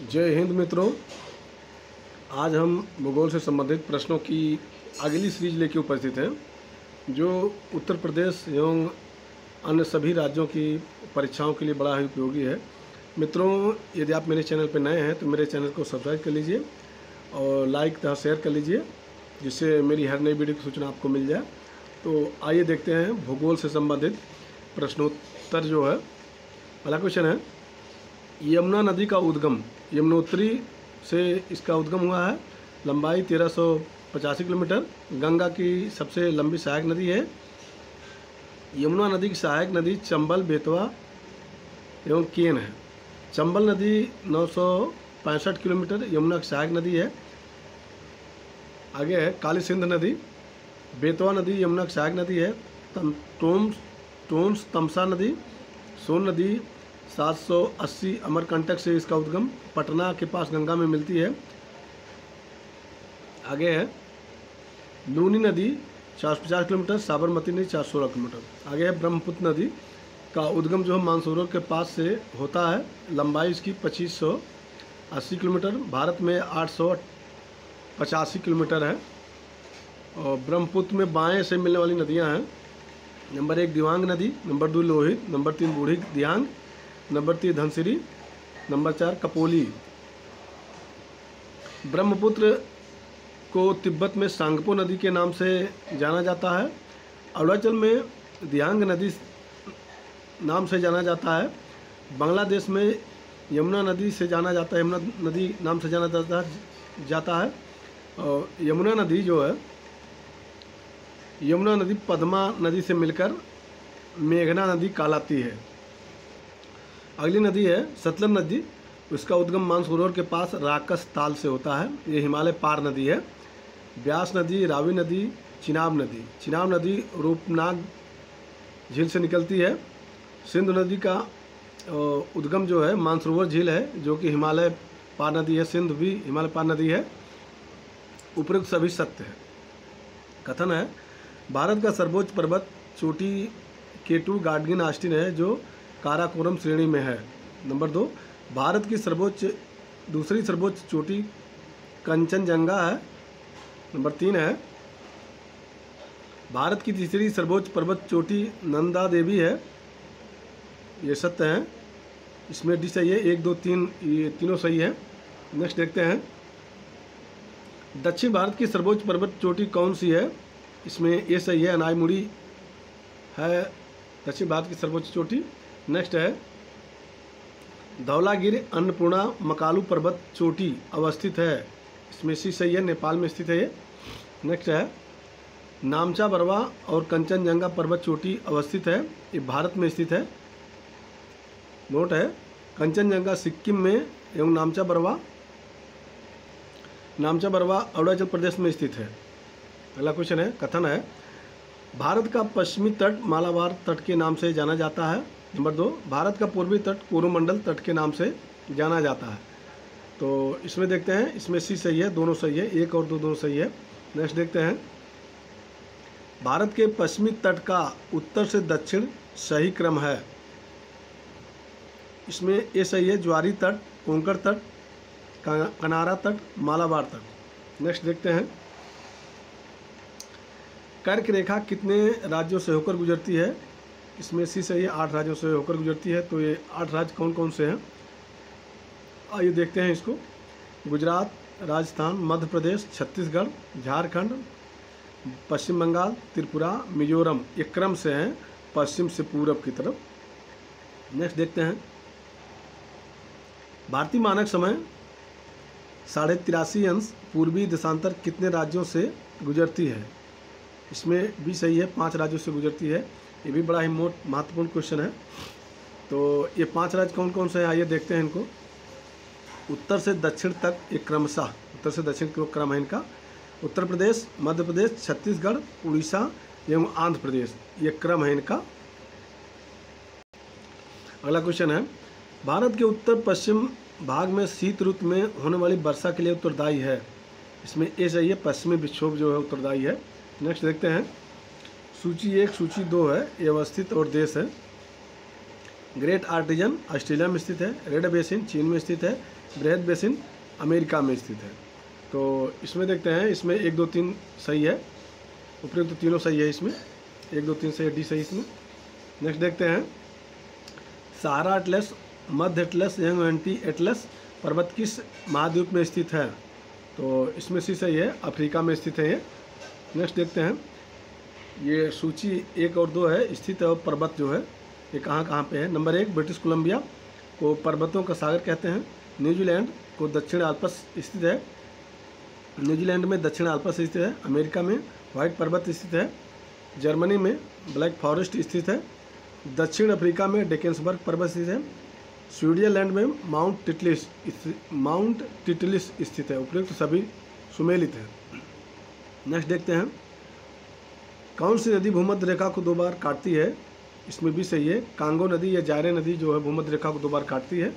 जय हिंद मित्रों। आज हम भूगोल से संबंधित प्रश्नों की अगली सीरीज़ लेके उपस्थित हैं, जो उत्तर प्रदेश एवं अन्य सभी राज्यों की परीक्षाओं के लिए बड़ा ही उपयोगी है। मित्रों, यदि आप मेरे चैनल पर नए हैं तो मेरे चैनल को सब्सक्राइब कर लीजिए और लाइक तथा शेयर कर लीजिए, जिससे मेरी हर नई वीडियो की सूचना आपको मिल जाए। तो आइए देखते हैं भूगोल से संबंधित प्रश्नोत्तर जो है। पहला क्वेश्चन है, यमुना नदी का उद्गम यमुनोत्री से इसका उद्गम हुआ है। लंबाई तेरह सौ पचासी किलोमीटर। गंगा की सबसे लंबी सहायक नदी है। यमुना नदी की सहायक नदी चंबल, बेतवा एवं केन है। चंबल नदी नौ सौ पैंसठ किलोमीटर यमुना की सहायक नदी है। आगे है काली सिंध नदी। बेतवा नदी यमुना की सहायक नदी है। तम टोम्स टोन्स तमसा नदी। सोन नदी 780 अमरकंटक से इसका उद्गम पटना के पास गंगा में मिलती है। आगे है। लूनी नदी चार सौ पचास किलोमीटर, साबरमती नदी चार सोलह किलोमीटर। आगे है ब्रह्मपुत्र नदी का उद्गम जो है मानसरोवर के पास से होता है। लंबाई इसकी पच्चीस सौ अस्सी किलोमीटर, भारत में आठ सौ पचासी किलोमीटर है। और ब्रह्मपुत्र में बाएँ से मिलने वाली नदियाँ हैं। नंबर एक दिवांग नदी, नंबर दो लोहित, नंबर तीन बूढ़ी दियांग नंबर तीन धनसिरी, नंबर चार कपोली। ब्रह्मपुत्र को तिब्बत में सांगपो नदी के नाम से जाना जाता है। अरुणाचल में दियांग नदी नाम से जाना जाता है। बांग्लादेश में यमुना नदी से जाना जाता है, यमुना नदी नाम से जाना जाता है जाता है। और यमुना नदी जो है, यमुना नदी पद्मा नदी से मिलकर मेघना नदी कहलाती है। अगली नदी है सतलज नदी। उसका उद्गम मानसरोवर के पास राकस ताल से होता है। ये हिमालय पार नदी है। ब्यास नदी, रावी नदी, चिनाब नदी। चिनाब नदी रूपनाग झील से निकलती है। सिंधु नदी का उद्गम जो है, मानसरोवर झील है, जो कि हिमालय पार नदी है। सिंध भी हिमालय पार नदी है। उपरोक्त सभी सत्य है। कथन है, भारत का सर्वोच्च पर्वत चोटी केटू गार्डगिन आस्टिन है, जो काराकोरम श्रेणी में है। नंबर दो, भारत की सर्वोच्च, दूसरी सर्वोच्च चोटी कंचनजंगा है। नंबर तीन है, भारत की तीसरी सर्वोच्च पर्वत चोटी नंदा देवी है। ये सत्य है। इसमें डी सही है, एक, दो, तीन, ये तीनों सही है। नेक्स्ट देखते हैं। दक्षिण भारत की सर्वोच्च पर्वत चोटी कौन सी है? इसमें ए सही है, अनाईमुड़ी है दक्षिण भारत की सर्वोच्च चोटी। नेक्स्ट है, धौलागिर, अन्नपूर्णा, मकालू पर्वत, चोटी अवस्थित है। इसमें सी सही है, नेपाल में स्थित है ये। नेक्स्ट है, नामचा बरवा और कंचनजंगा पर्वत, चोटी अवस्थित है, ये भारत में स्थित है। नोट है, कंचनजंगा सिक्किम में एवं नामचा बरवा नामचा बरवा अरुणाचल प्रदेश में स्थित है। अगला क्वेश्चन है, कथन है, भारत का पश्चिमी तट मालाबार तट के नाम से जाना जाता है। नंबर दो, भारत का पूर्वी तट कोरोमंडल तट के नाम से जाना जाता है। तो इसमें देखते हैं, इसमें सी सही है, दोनों सही है, एक और दो दोनों सही है। नेक्स्ट देखते हैं। भारत के पश्चिमी तट का उत्तर से दक्षिण सही क्रम है। इसमें ये सही है, ज्वारी तट, कोंकण तट कनारा तट, मालाबार तट। नेक्स्ट देखते हैं। कर्क रेखा कितने राज्यों से होकर गुजरती है? इसमें सी सही है आठ राज्यों से होकर गुजरती है। तो ये आठ राज्य कौन कौन से हैं? आइए देखते हैं इसको। गुजरात, राजस्थान, मध्य प्रदेश, छत्तीसगढ़, झारखंड, पश्चिम बंगाल, त्रिपुरा, मिजोरम। ये क्रम से हैं, पश्चिम से पूरब की तरफ़। नेक्स्ट देखते हैं। भारतीय मानक समय, साढ़े तिरासी अंश, पूर्वी देशांतर कितने राज्यों से गुजरती है? इसमें भी सही है, पाँच राज्यों से गुजरती है। ये भी बड़ा ही महत्वपूर्ण क्वेश्चन है। तो ये पाँच राज्य कौन कौन से हैं? आइए देखते हैं इनको। उत्तर से दक्षिण तक ये क्रमशः, उत्तर से दक्षिण की क्रम है इनका। उत्तर प्रदेश, मध्य प्रदेश, छत्तीसगढ़, उड़ीसा एवं आंध्र प्रदेश। ये क्रम है इनका। अगला क्वेश्चन है। भारत के उत्तर पश्चिम भाग में शीत ऋतु में होने वाली वर्षा के लिए उत्तरदायी है। इसमें ए चाहिए पश्चिमी विक्षोभ जो है उत्तरदायी है। नेक्स्ट देखते हैं। सूची एक, सूची दो है, ये अवस्थित और देश है। ग्रेट आर्टिजन ऑस्ट्रेलिया में स्थित है। रेड बेसिन चीन में स्थित है। बृहद बेसिन अमेरिका में स्थित है। तो इसमें देखते हैं, इसमें एक, दो, तीन सही है। उपयुक्त तो तीनों सही है इसमें। एक, दो, तीन सही डी सही इसमें। नेक्स्ट देखते हैं। सहारा एटलस मध्य एटलस यंग एंटी एटलस पर्वत किस महाद्वीप में स्थित है? तो इसमें सी सही है, अफ्रीका में स्थित है ये। नेक्स्ट देखते हैं। ये सूची एक और दो है, स्थित और पर्वत जो है, ये कहाँ कहाँ पे है? नंबर एक, ब्रिटिश कोलंबिया को पर्वतों का सागर कहते हैं। न्यूजीलैंड को दक्षिण आल्पस स्थित है। न्यूजीलैंड में दक्षिण आल्पस स्थित है। अमेरिका में व्हाइट पर्वत स्थित है। जर्मनी में ब्लैक फॉरेस्ट स्थित है। दक्षिण अफ्रीका में डेकेंसबर्ग पर्वत स्थित है। स्विट्जरलैंड में माउंट टिटलिस माउंट टिटलिस स्थित है। उपयुक्त सभी सुमेलित है। नेक्स्ट देखते हैं। कौन सी नदी भूमध्य रेखा को दो बार काटती है? इसमें भी सही है। कांगो नदी या जारे नदी जो है, भूमध्य रेखा को दो बार काटती है।